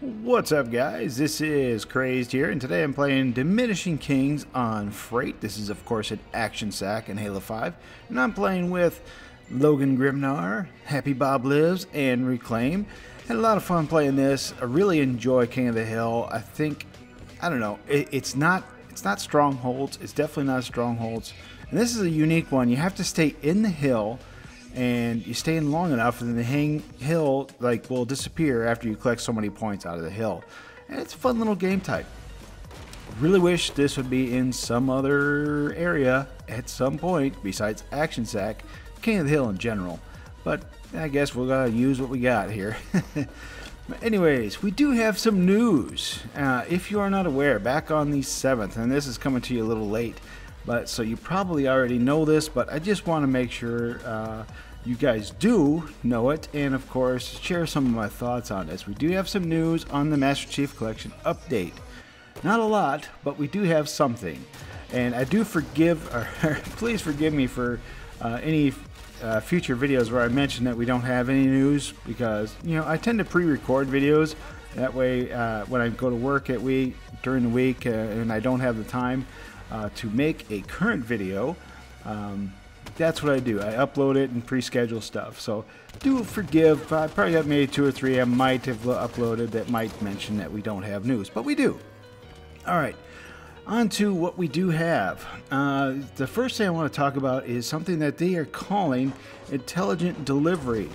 What's up guys, this is Crazed here and today I'm playing Diminishing Kings on Freight. This is of course an action sack in Halo 5 and I'm playing with Logan Grimnar, Happy Bob Lives, and Reclaim. Had a lot of fun playing this. I really enjoy King of the Hill. I think, I don't know, it, it's not it's not strongholds. It's definitely not strongholds. And this is a unique one. You have to stay in the hill and you stay in long enough and then the hang hill like will disappear after you collect so many points out of the hill. And it's a fun little game type. Really wish this would be in some other area at some point besides action sack king of the hill in general. But i guess we're gonna use what we got here. Anyways we do have some news. Uh, if you are not aware back on the 7th and this is coming to you a little late but so you probably already know this but i just want to make sure uh, you guys do know it, and of course, share some of my thoughts on this. We do have some news on the Master Chief Collection update. Not a lot, but we do have something. And I do forgive, or please forgive me for uh, any uh, future videos where I mention that we don't have any news because, you know, I tend to pre-record videos. That way, uh, when I go to work at week during the week uh, and I don't have the time uh, to make a current video, um, that's what I do. I upload it and pre-schedule stuff. So do forgive. I probably got maybe two or three I might have uploaded that might mention that we don't have news, but we do. All right. On to what we do have. Uh, the first thing I want to talk about is something that they are calling intelligent delivery.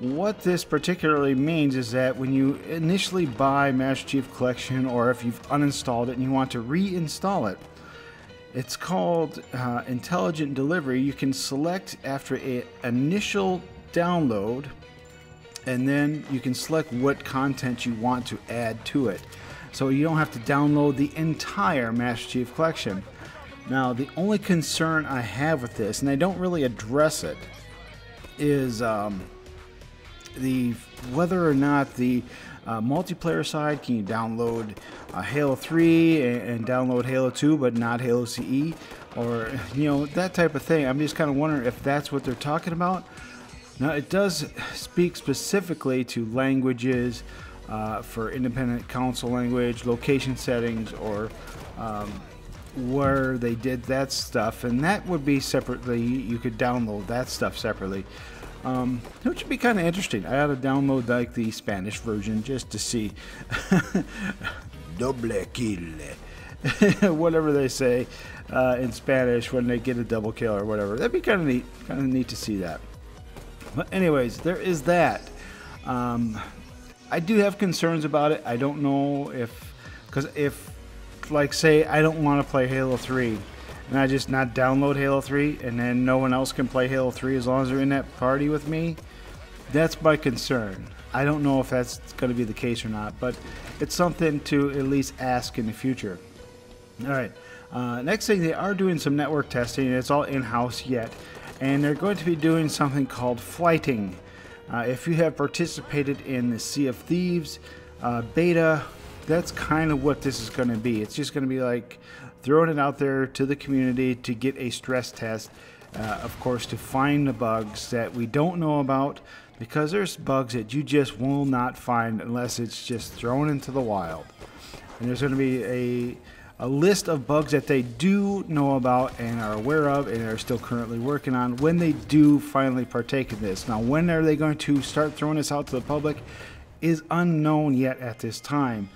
What this particularly means is that when you initially buy Master Chief Collection or if you've uninstalled it and you want to reinstall it, it's called uh, Intelligent Delivery. You can select after an initial download, and then you can select what content you want to add to it. So you don't have to download the entire Master Chief Collection. Now, the only concern I have with this, and I don't really address it, is um, the whether or not the uh, multiplayer side, can you download uh, Halo 3 and, and, download Halo 2 but not Halo CE? Or, you know, that type of thing. I'm just kind of wondering if that's what they're talking about. Now, it does speak specifically to languages uh, for independent console language, location settings, or um, where they did that stuff. And that would be separately, you could download that stuff separately. Um, which would be kind of interesting. I ought to download like the Spanish version just to see. Doble kill. whatever they say uh, in Spanish when they get a double kill or whatever. That'd be kind of neat. Kind of neat to see that. But anyways, there is that. Um, I do have concerns about it. I don't know if, because if, like, say, I don't want to play Halo 3 and I just not download Halo 3 and then no one else can play Halo 3 as long as they're in that party with me, that's my concern. I don't know if that's going to be the case or not, but it's something to at least ask in the future. All right. Uh, next thing, they are doing some network testing, and it's all in-house yet, and they're going to be doing something called flighting. Uh, if you have participated in the Sea of Thieves uh, beta, that's kind of what this is going to be. It's just going to be like throwing it out there to the community to get a stress test, uh, of course, to find the bugs that we don't know about because there's bugs that you just will not find unless it's just thrown into the wild. And there's going to be a, a list of bugs that they do know about and are aware of and are still currently working on when they do finally partake in this. Now, when are they going to start throwing this out to the public is unknown yet at this time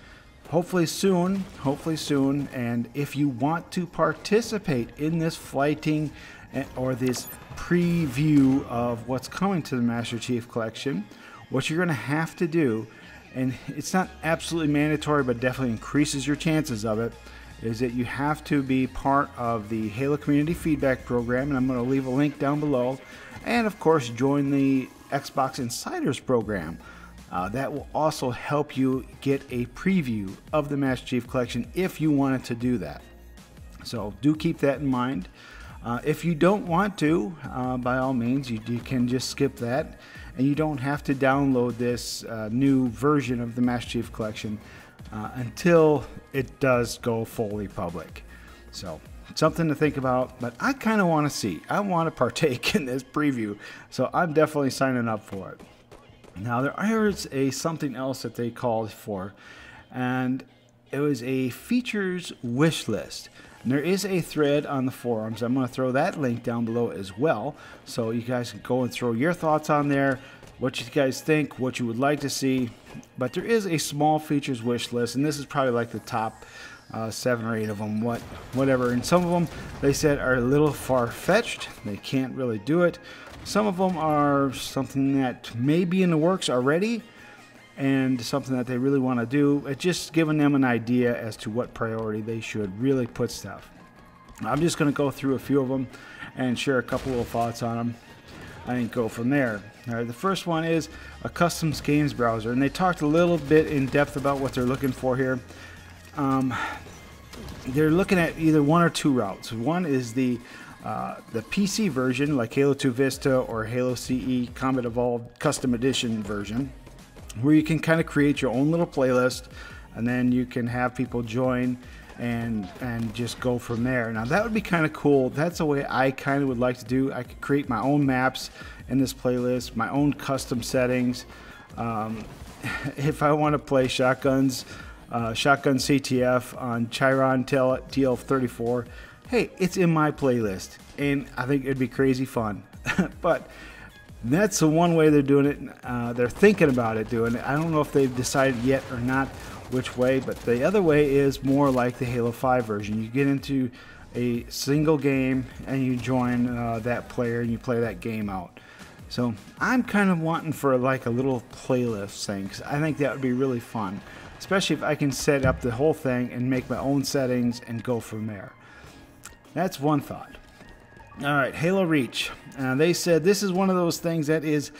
hopefully soon, hopefully soon. And if you want to participate in this flighting eh, or this preview of what's coming to the Master Chief Collection, what you're going to have to do, and it's not absolutely mandatory, but definitely increases your chances of it, is that you have to be part of the Halo Community Feedback Program, and I'm going to leave a link down below, and of course, join the Xbox Insiders Program. Uh, that will also help you get a preview of the Master Chief Collection if you wanted to do that. So do keep that in mind. Uh, if you don't want to, uh, by all means, you, you, can just skip that, and you don't have to download this uh, new version of the Master Chief Collection uh, until it does go fully public. So something to think about, but I kind of want to see. I want to partake in this preview, so I'm definitely signing up for it. Now there is a something else that they called for, and it was a features wish list. And there is a thread on the forums. I'm going to throw that link down below as well, so you guys can go and throw your thoughts on there, what you guys think, what you would like to see. But there is a small features wish list, and this is probably like the top uh, seven or eight of them, what, whatever. And some of them they said are a little far fetched. They can't really do it. Some of them are something that may be in the works already and something that they really want to do. It's just giving them an idea as to what priority they should really put stuff. I'm just going to go through a few of them and share a couple of thoughts on them and go from there. All right, the first one is a custom games browser, and they talked a little bit in depth about what they're looking for here. Um, they're looking at either one or two routes. One is the uh, the PC version, like Halo 2 Vista or Halo CE Combat Evolved Custom Edition version, where you can kind of create your own little playlist, and then you can have people join and and just go from there. Now that would be kind of cool. That's the way I kind of would like to do. I could create my own maps in this playlist, my own custom settings. Um, if I want to play shotguns, uh, shotgun CTF on Chiron TL34 hey, it's in my playlist, and I think it'd be crazy fun. but that's the one way they're doing it. Uh, they're thinking about it doing it. I don't know if they've decided yet or not which way, but the other way is more like the Halo 5 version. You get into a single game and you join uh, that player and you play that game out. So I'm kind of wanting for like a little playlist thing because I think that would be really fun, especially if I can set up the whole thing and make my own settings and go from there. That's one thought. All right, Halo Reach. Uh, they said this is one of those things that is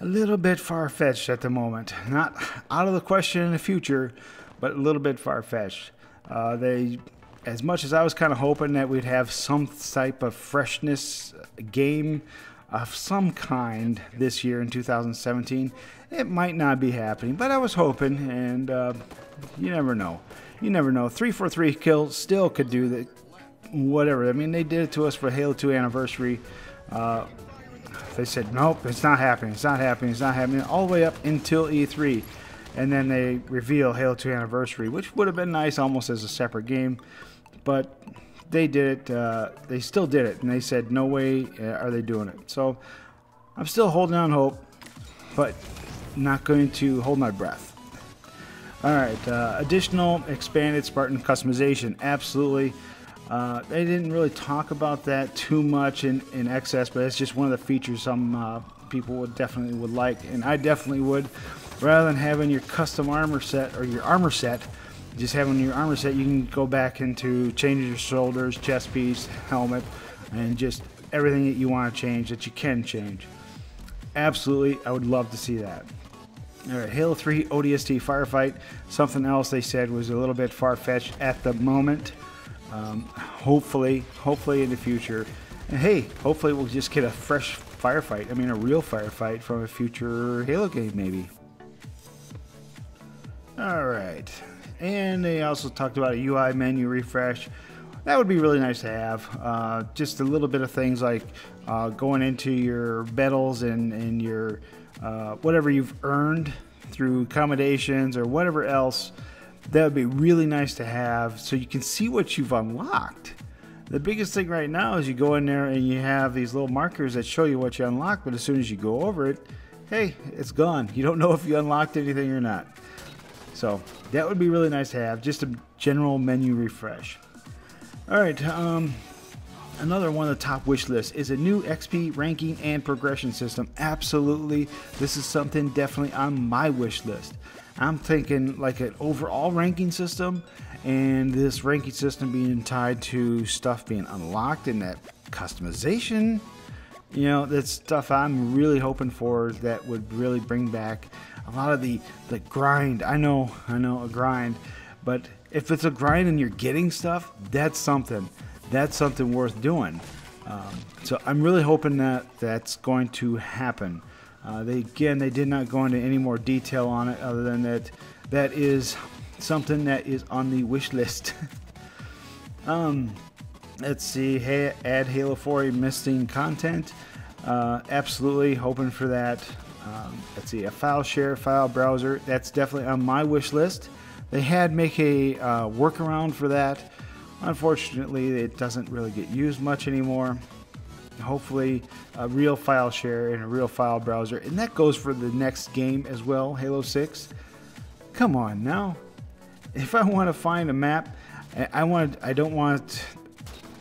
a little bit far fetched at the moment. Not out of the question in the future, but a little bit far fetched. Uh, they, as much as I was kind of hoping that we'd have some type of freshness game of some kind this year in 2017, it might not be happening. But I was hoping, and uh, you never know. You never know. 343 kills still could do the whatever. I mean, they did it to us for Halo 2 anniversary. Uh, they said, nope, it's not happening, it's not happening, it's not happening, all the way up until E3. And then they reveal Halo 2 Anniversary, which would have been nice almost as a separate game. But they did it, uh, they still did it, and they said, no way uh, are they doing it. So I'm still holding on hope, but not going to hold my breath. All right, uh, additional expanded Spartan customization. Absolutely. Uh, they didn't really talk about that too much in, in excess, but it's just one of the features some uh, people would definitely would like, and I definitely would. Rather than having your custom armor set or your armor set, just having your armor set, you can go back into changing your shoulders, chest piece, helmet, and just everything that you want to change that you can change. Absolutely, I would love to see that. All right, Halo 3 ODST firefight. Something else they said was a little bit far fetched at the moment. Um, hopefully, hopefully in the future. And hey, hopefully we'll just get a fresh firefight. I mean, a real firefight from a future Halo game, maybe. All right. And they also talked about a UI menu refresh. That would be really nice to have. Uh, just a little bit of things like uh, going into your medals and, and your uh, whatever you've earned through accommodations or whatever else that would be really nice to have so you can see what you've unlocked. The biggest thing right now is you go in there and you have these little markers that show you what you unlocked, but as soon as you go over it, hey, it's gone. You don't know if you unlocked anything or not. So that would be really nice to have, just a general menu refresh. All right, um, another one of the top wish lists is a new XP ranking and progression system. Absolutely, this is something definitely on my wish list. I'm thinking like an overall ranking system, and this ranking system being tied to stuff being unlocked and that customization. You know, that's stuff I'm really hoping for that would really bring back a lot of the the grind. I know, I know, a grind, but if it's a grind and you're getting stuff, that's something. That's something worth doing. Um, so I'm really hoping that that's going to happen. Uh, they again, they did not go into any more detail on it, other than that that is something that is on the wish list. um, let's see, hey, add Halo 4 missing content. Uh, absolutely hoping for that. Um, let's see, a file share, file browser. That's definitely on my wish list. They had make a uh, workaround for that. Unfortunately, it doesn't really get used much anymore. Hopefully, a real file share and a real file browser, and that goes for the next game as well, Halo 6. Come on now. If I want to find a map, I want I don't want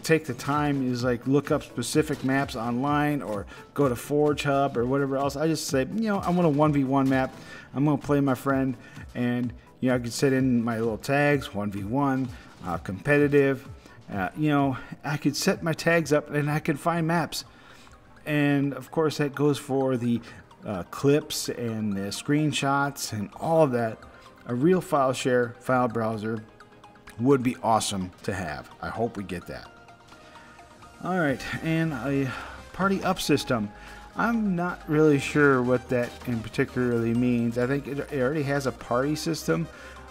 take the time is like look up specific maps online or go to Forge Hub or whatever else. I just say, you know, I want a 1v1 map. I'm going to play my friend and, you know, I can set in my little tags 1v1, uh, competitive. Uh, you know, I could set my tags up and I can find maps. And of course, that goes for the uh, clips and the screenshots and all of that. A real file share file browser would be awesome to have. I hope we get that. All right, and a party up system. I'm not really sure what that in particularly means. I think it already has a party system,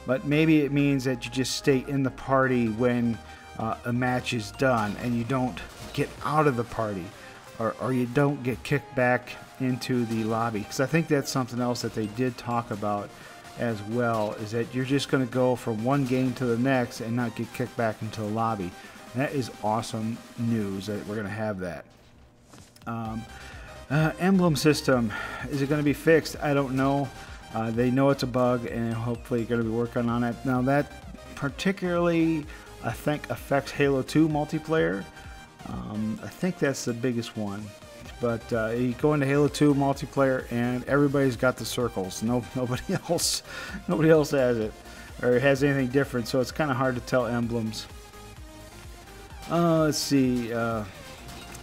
but maybe it means that you just stay in the party when uh, a match is done and you don't get out of the party or, or you don't get kicked back into the lobby. Because I think that's something else that they did talk about as well is that you're just going to go from one game to the next and not get kicked back into the lobby. That is awesome news that we're going to have that. Um, uh, emblem system, is it going to be fixed? I don't know. Uh, they know it's a bug and hopefully going to be working on it. Now that particularly, I think, affects Halo 2 multiplayer. Um, I think that's the biggest one. But uh, you go into Halo 2 multiplayer and everybody's got the circles. No, nobody else, nobody else has it or has anything different. So it's kind of hard to tell emblems. Uh, let's see. Uh,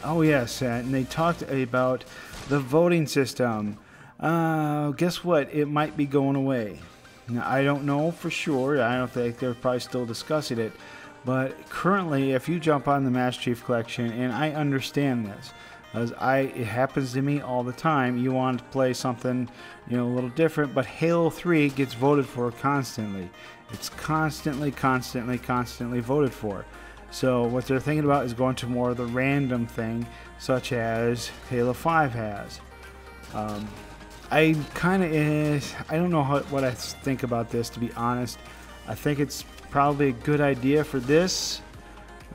oh, yes. And they talked about the voting system. Uh, guess what? It might be going away. Now, I don't know for sure. I don't think they're probably still discussing it. But currently, if you jump on the Master Chief Collection, and I understand this, as I it happens to me all the time. You want to play something, you know, a little different, but Halo 3 gets voted for constantly. It's constantly, constantly, constantly voted for. So what they're thinking about is going to more of the random thing, such as Halo 5 has. Um, I kind of, I don't know how, what I think about this to be honest. I think it's probably a good idea for this,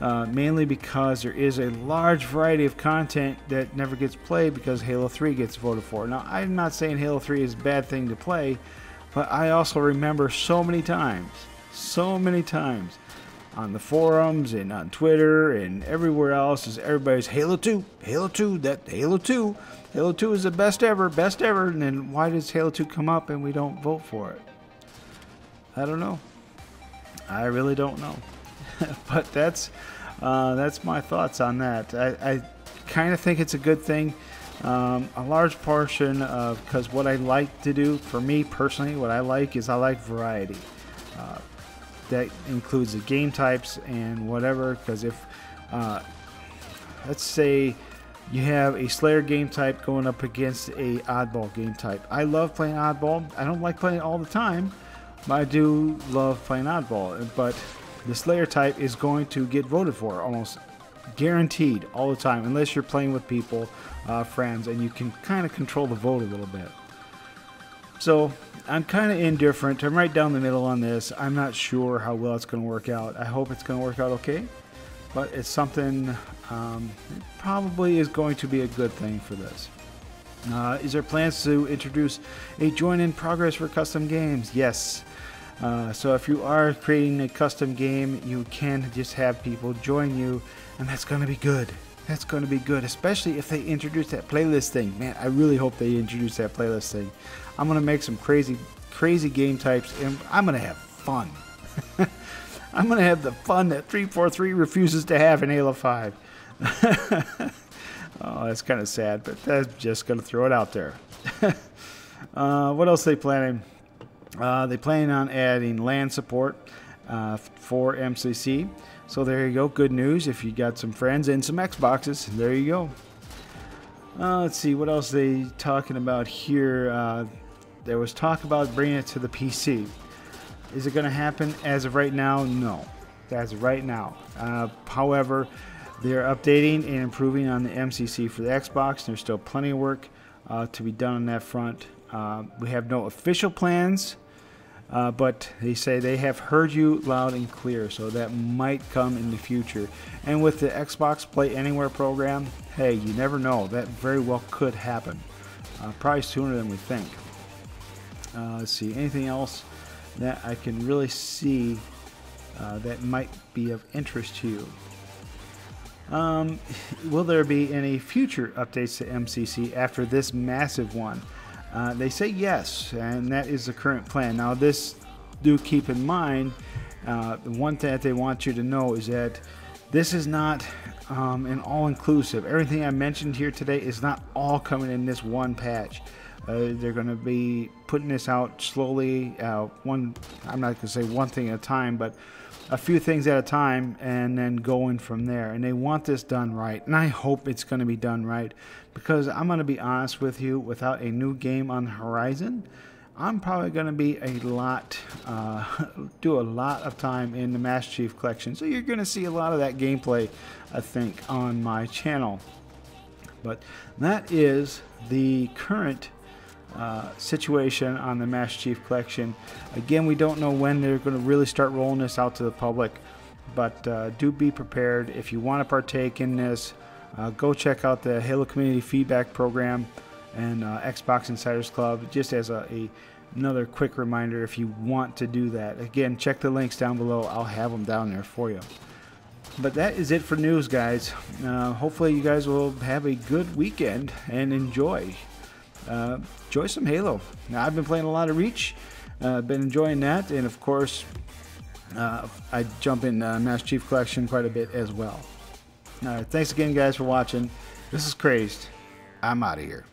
uh, mainly because there is a large variety of content that never gets played because Halo 3 gets voted for. Now, I'm not saying Halo 3 is a bad thing to play, but I also remember so many times, so many times on the forums and on Twitter and everywhere else is everybody's Halo 2, Halo 2, that Halo 2, Halo 2 is the best ever, best ever. And then why does Halo 2 come up and we don't vote for it? I don't know. I really don't know. but that's uh, that's my thoughts on that. I, I kind of think it's a good thing. Um, a large portion of because what I like to do for me personally, what I like is I like variety. Uh, that includes the game types and whatever. Because if, uh, let's say, you have a Slayer game type going up against a oddball game type. I love playing oddball. I don't like playing it all the time, but I do love playing oddball. But the Slayer type is going to get voted for almost guaranteed all the time, unless you're playing with people, uh, friends, and you can kind of control the vote a little bit. So I'm kind of indifferent. I'm right down the middle on this. I'm not sure how well it's going to work out. I hope it's going to work out okay, but it's something um, probably is going to be a good thing for this. Uh, is there plans to introduce a join in progress for custom games? Yes. Uh, so if you are creating a custom game, you can just have people join you, and that's going to be good. That's going to be good, especially if they introduce that playlist thing. Man, I really hope they introduce that playlist thing. I'm gonna make some crazy, crazy game types, and I'm gonna have fun. I'm gonna have the fun that 343 refuses to have in Halo 5. oh, that's kind of sad, but that's just gonna throw it out there. uh, what else are they planning? Uh, they plan on adding LAN support uh, for MCC. So there you go. Good news. If you got some friends and some Xboxes, there you go. Uh, let's see what else they talking about here. Uh, there was talk about bringing it to the PC. Is it going to happen as of right now? No. As right now. Uh, however, they're updating and improving on the MCC for the Xbox. There's still plenty of work uh, to be done on that front. Uh, we have no official plans, uh, but they say they have heard you loud and clear, so that might come in the future. And with the Xbox Play Anywhere program, hey, you never know. That very well could happen. Uh, probably sooner than we think. Uh, let's see, anything else that I can really see uh, that might be of interest to you? Um, will there be any future updates to MCC after this massive one? Uh, they say yes, and that is the current plan. Now, this do keep in mind uh, the one thing that they want you to know is that this is not um, an all inclusive. Everything I mentioned here today is not all coming in this one patch. Uh, they're going to be putting this out slowly. Uh, one, I'm not going to say one thing at a time, but a few things at a time and then going from there. And they want this done right. And I hope it's going to be done right because I'm going to be honest with you, without a new game on the horizon, I'm probably going to be a lot, uh, do a lot of time in the Master Chief Collection. So you're going to see a lot of that gameplay, I think, on my channel. But that is the current uh, situation on the Master Chief Collection. Again, we don't know when they're going to really start rolling this out to the public, but uh, do be prepared. If you want to partake in this, uh, go check out the Halo Community Feedback Program and uh, Xbox Insiders Club, just as a, a, another quick reminder if you want to do that. Again, check the links down below. I'll have them down there for you. But that is it for news, guys. Uh, hopefully, you guys will have a good weekend and enjoy uh, enjoy some Halo. Now, I've been playing a lot of Reach, uh, been enjoying that, and of course, uh, I jump in uh, Master Chief Collection quite a bit as well. All right, thanks again, guys, for watching. This is Crazed. I'm out of here.